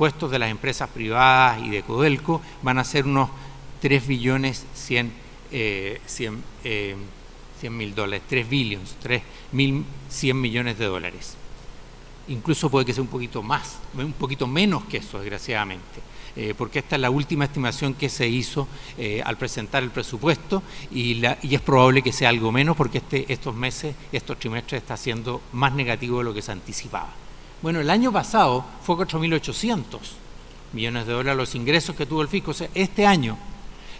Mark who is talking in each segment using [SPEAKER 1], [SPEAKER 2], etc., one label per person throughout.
[SPEAKER 1] puestos de las empresas privadas y de Codelco van a ser unos 3 billones 100, eh, eh, mil dólares, 3 billions, 3 mil 100 millones de dólares. Incluso puede que sea un poquito más, un poquito menos que eso, desgraciadamente. Eh, porque esta es la última estimación que se hizo al presentar el presupuesto y, y, es probable que sea algo menos porque este, estos meses, estos trimestres está siendo más negativo de lo que se anticipaba. Bueno, el año pasado fue 4.800 millones de dólares los ingresos que tuvo el fisco. O sea, este año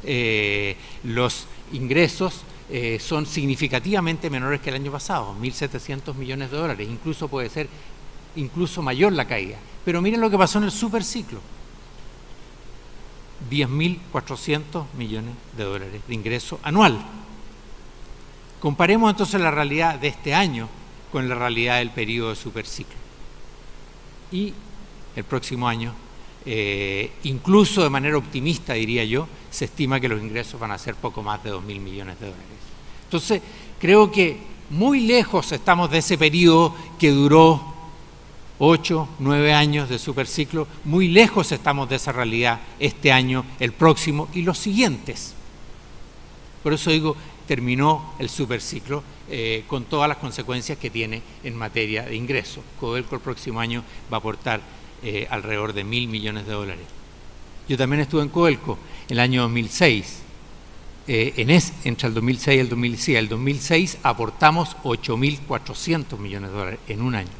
[SPEAKER 1] eh, los ingresos eh, son significativamente menores que el año pasado, 1.700 millones de dólares. Incluso puede ser incluso mayor la caída. Pero miren lo que pasó en el superciclo. 10.400 millones de dólares de ingreso anual. Comparemos entonces la realidad de este año con la realidad del periodo de superciclo y el próximo año, eh, incluso de manera optimista diría yo, se estima que los ingresos van a ser poco más de 2 mil millones de dólares. Entonces, creo que muy lejos estamos de ese periodo que duró 8, 9 años de superciclo, muy lejos estamos de esa realidad este año, el próximo y los siguientes. Por eso digo, terminó el superciclo eh, con todas las consecuencias que tiene en materia de ingresos. Codelco el próximo año va a aportar eh, alrededor de mil millones de dólares. Yo también estuve en Codelco el año 2006. Eh, en es, entre el 2006 y el 2006, el 2006 aportamos 8.400 millones de dólares en un año.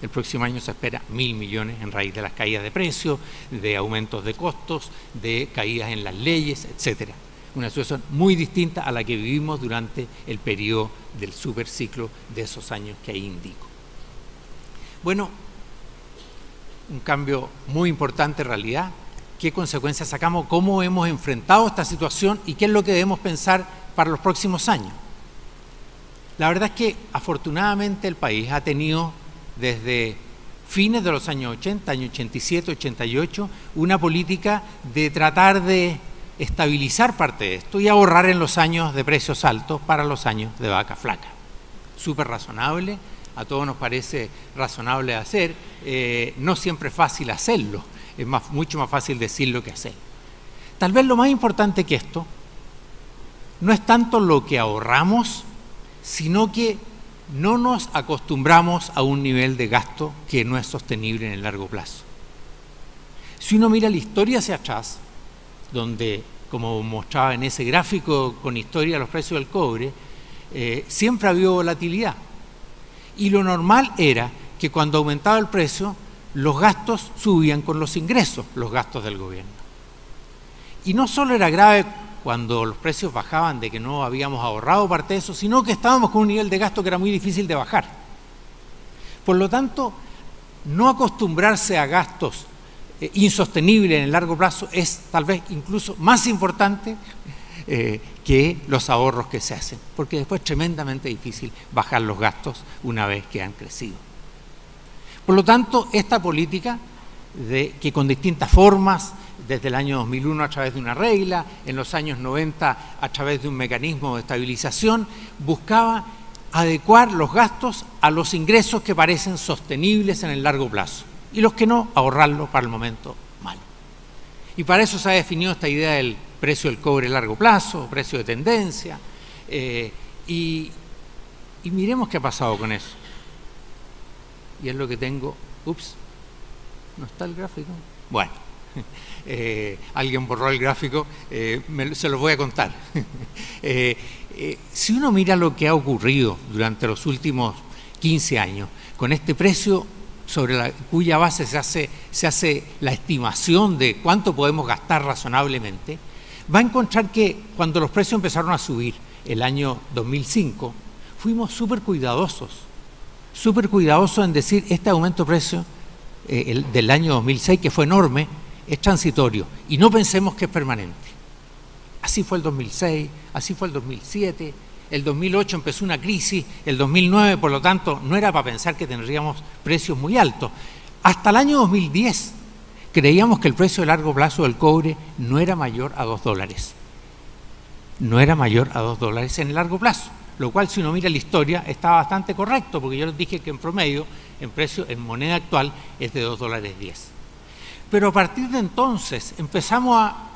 [SPEAKER 1] El próximo año se espera mil millones en raíz de las caídas de precios, de aumentos de costos, de caídas en las leyes, etcétera una situación muy distinta a la que vivimos durante el periodo del superciclo de esos años que ahí indico. Bueno, un cambio muy importante en realidad. ¿Qué consecuencias sacamos? ¿Cómo hemos enfrentado esta situación y qué es lo que debemos pensar para los próximos años? La verdad es que afortunadamente el país ha tenido desde fines de los años 80, año 87, 88, una política de tratar de estabilizar parte de esto y ahorrar en los años de precios altos para los años de vaca flaca. Súper razonable, a todos nos parece razonable hacer, eh, no siempre es fácil hacerlo, es más, mucho más fácil decirlo que hacer. Tal vez lo más importante que esto no es tanto lo que ahorramos, sino que no nos acostumbramos a un nivel de gasto que no es sostenible en el largo plazo. Si uno mira la historia hacia atrás, donde, como mostraba en ese gráfico con historia los precios del cobre, eh, siempre había volatilidad. Y lo normal era que cuando aumentaba el precio, los gastos subían con los ingresos, los gastos del gobierno. Y no solo era grave cuando los precios bajaban de que no habíamos ahorrado parte de eso, sino que estábamos con un nivel de gasto que era muy difícil de bajar. Por lo tanto, no acostumbrarse a gastos eh, insostenible en el largo plazo es tal vez incluso más importante eh, que los ahorros que se hacen, porque después es tremendamente difícil bajar los gastos una vez que han crecido. Por lo tanto, esta política de, que con distintas formas, desde el año 2001 a través de una regla, en los años 90 a través de un mecanismo de estabilización, buscaba adecuar los gastos a los ingresos que parecen sostenibles en el largo plazo y los que no, ahorrarlo para el momento malo. Y para eso se ha definido esta idea del precio del cobre a largo plazo, precio de tendencia, eh, y, miremos qué ha pasado con eso. Y es lo que tengo, ups, ¿no está el gráfico? Bueno, eh, alguien borró el gráfico, eh, se lo voy a contar. si uno mira lo que ha ocurrido durante los últimos 15 años, con este precio sobre la, cuya base se hace, se hace la estimación de cuánto podemos gastar razonablemente, va a encontrar que cuando los precios empezaron a subir el año 2005, fuimos súper cuidadosos, súper cuidadosos en decir este aumento de precio eh, del año 2006, que fue enorme, es transitorio y no pensemos que es permanente. Así fue el 2006, así fue el 2007, el 2008 empezó una crisis, el 2009, por lo tanto, no era para pensar que tendríamos precios muy altos. Hasta el año 2010 creíamos que el precio de largo plazo del cobre no era mayor a 2 dólares. No era mayor a 2 dólares en el largo plazo, lo cual si uno mira la historia está bastante correcto, porque yo les dije que en promedio, en precio, en moneda actual, es de 2 dólares 10. Pero a partir de entonces empezamos a